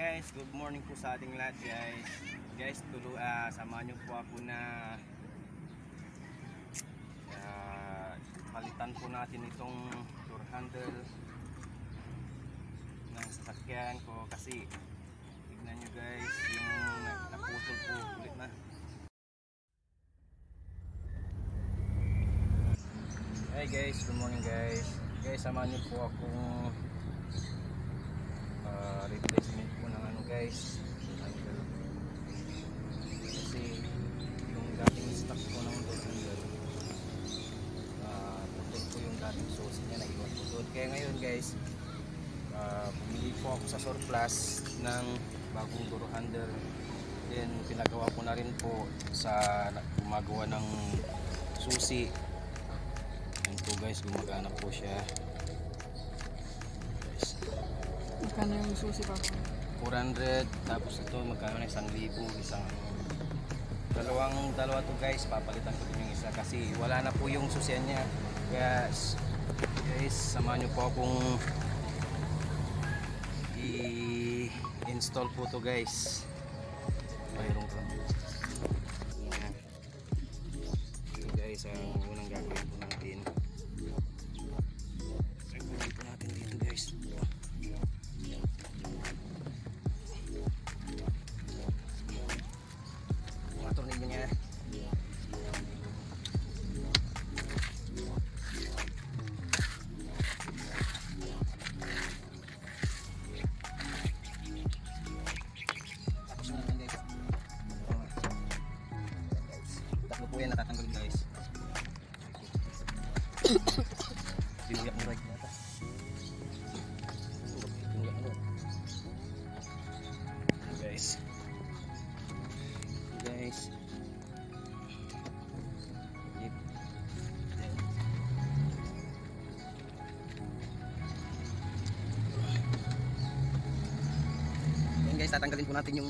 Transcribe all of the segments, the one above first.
guys, good morning po sa ating lahat guys. Guys, tulo ah samahan niyo po ako na ah, palitan po natin itong door handle ng sasakyan ko kasi tignan niyo guys, yung na- naputol po ulit na. Hey guys, good morning guys. Guys, samahan niyo po akong uh, replacement guys. Kasi yung dating stock ko ng handle uh, putol po yung dating susi niya naiwan po doon. Kaya ngayon guys uh, bumili po ako sa surplus ng bagong door handle then pinagawa ko na rin po sa gumagawa ng susi. Yun po guys gumagana po siya. Magkano yung susi pa? ko? 400 tapos ito magkano na isang libo isang dalawang dalawa to guys. Papalitan ko din yung isa kasi wala na po yung susian niya. Kaya guys samahan nyo po akong i-install po to guys. Mayroon ko. Ito guys ang po yan guys. Tinuyak mo right nata tinuyak mo guys. Guys guys, tatanggalin po natin yung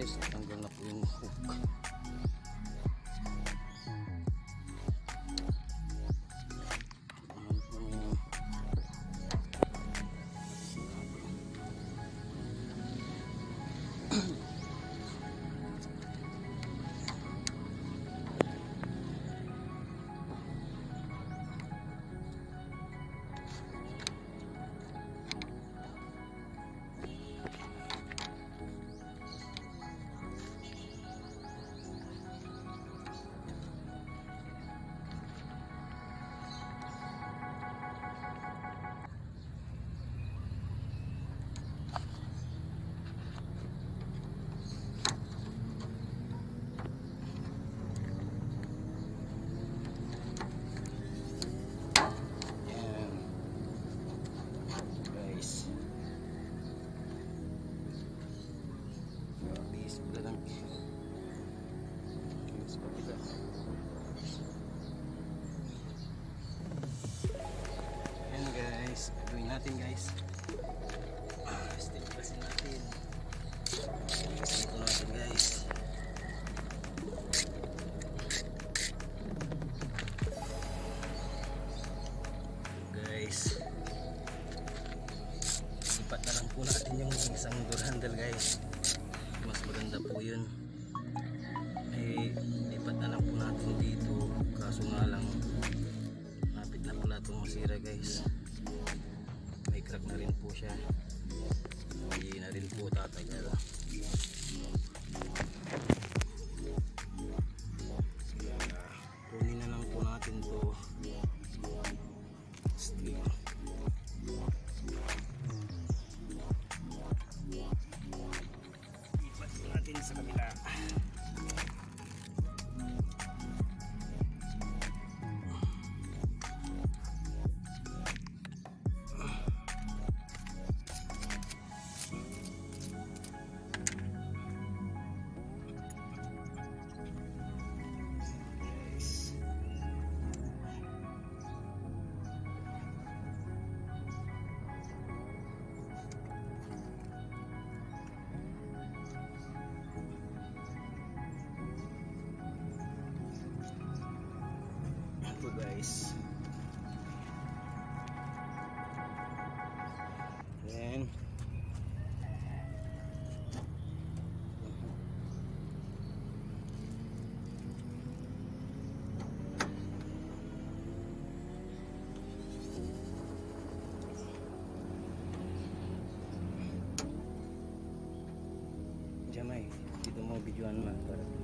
Ayan guys. Ah, Stimulasin natin. Stimulasin ito natin guys. Guys. Ipat na lang po natin yung isang door guys. Mas maganda po yun. Eh ipat na lang po dito. Kaso nga lang napit na pala itong masira guys crack na rin po siya. Hindi na rin po tatagal kaya guys. Then Jamay, dito mo videoan man para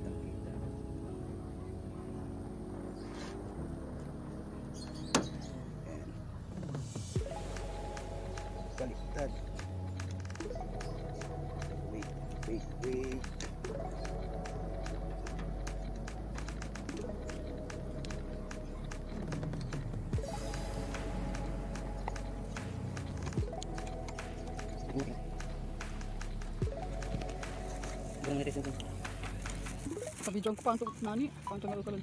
tapi jangan ngiris itu tapi jangkau pantuk nani pantuk ngelukalan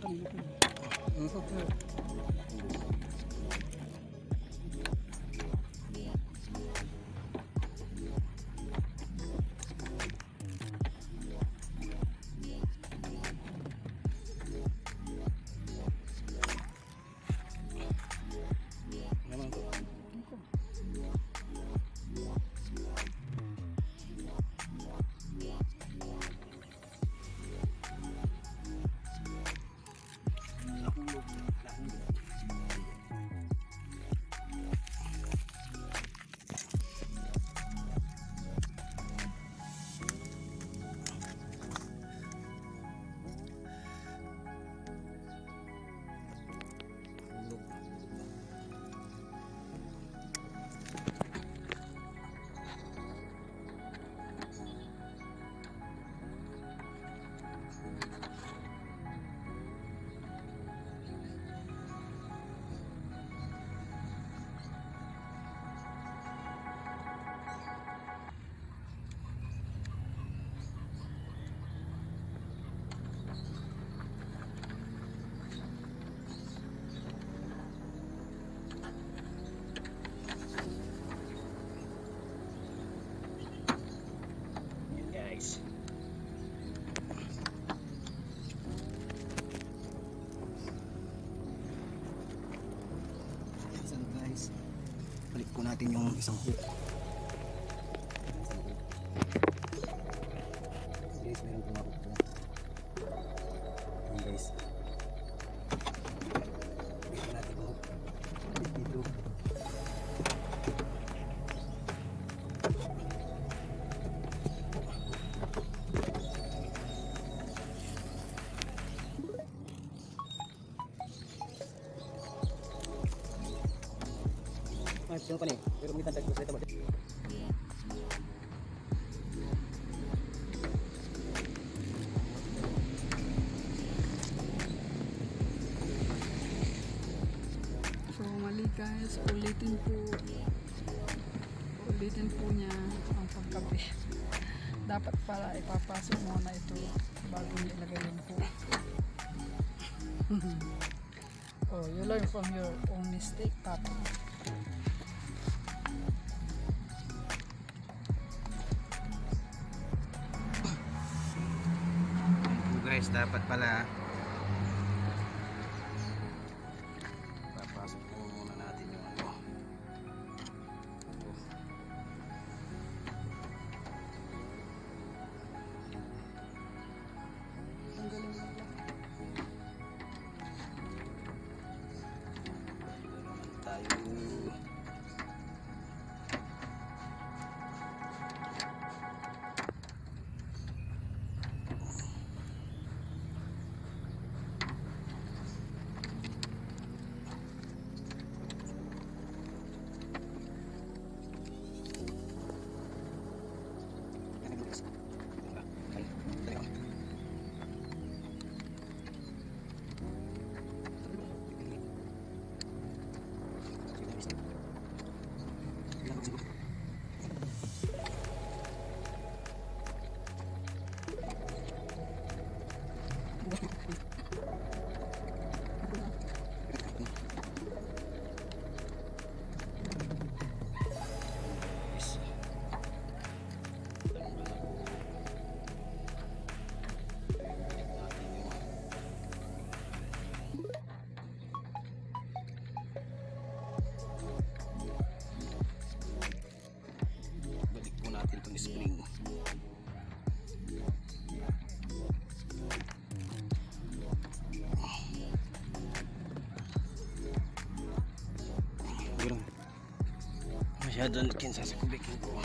natin yung isang hook. Guys, meron pong Pa ni. Pero may tandag ko sa ito. So mali guys, ulitin po. Ulitin po niya ang pagkape. Dapat pala ipapasok muna ito bago niya ilagay yung po. oh, you learn from your own mistake, Papa. Dapat pala Masyadong kinsa sa kubikin ko.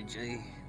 Ito pa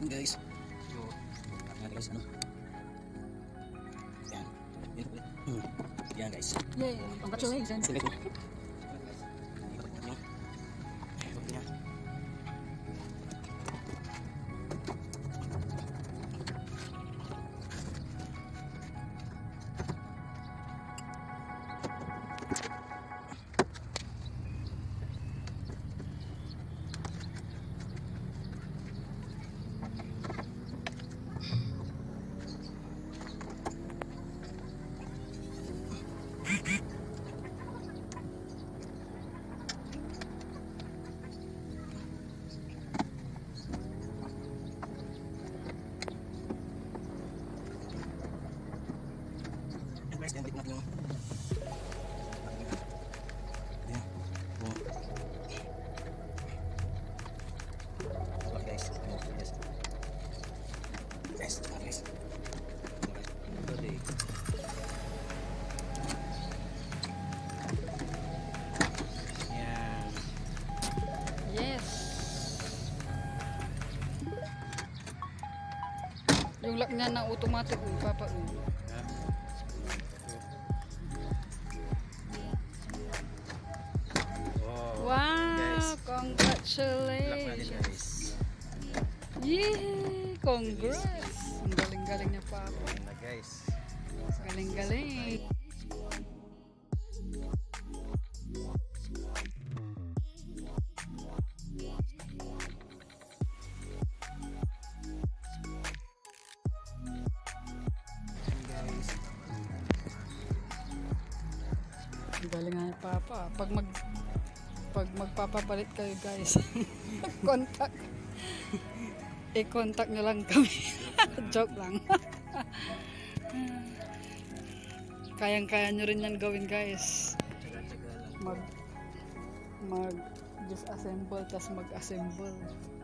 Yan guys. So, yan guys ano. Yan. Yan ulit. Hmm. Guys. Yay! Congratulations! Sila ko. Lock niya na automatic, oh, papa. oh. Wow. Wow! Congratulations! Yay! Congrats! Ang galing-galing niya, papa. Galing-galing. Pag mag pag magpapapalit kayo guys, contact. I-contact nyo lang kami. Joke lang. Kayang-kaya nyo rin yan gawin guys. Mag mag disassemble tas mag-assemble. pa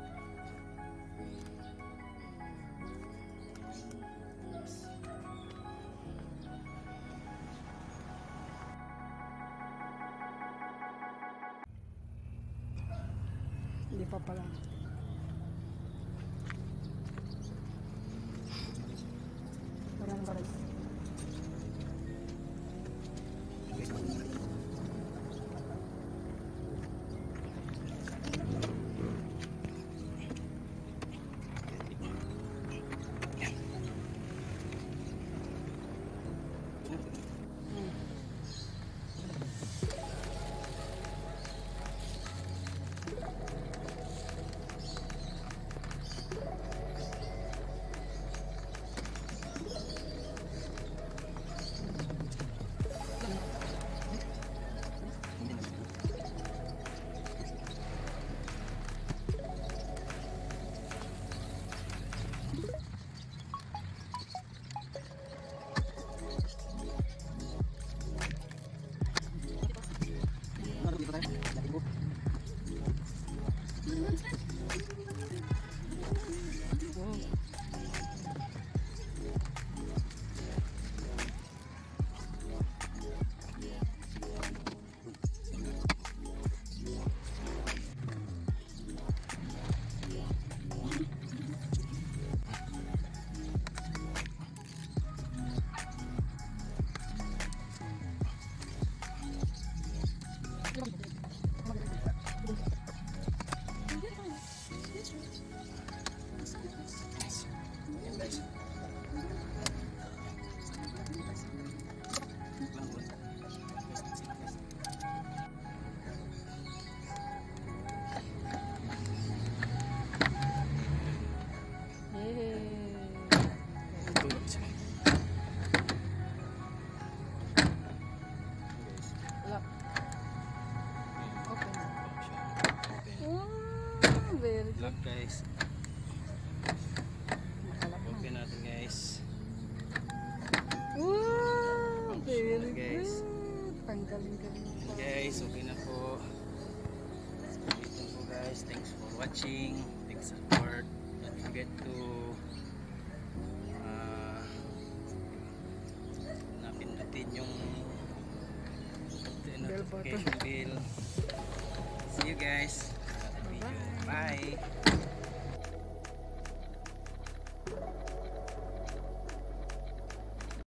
very good. Look guys,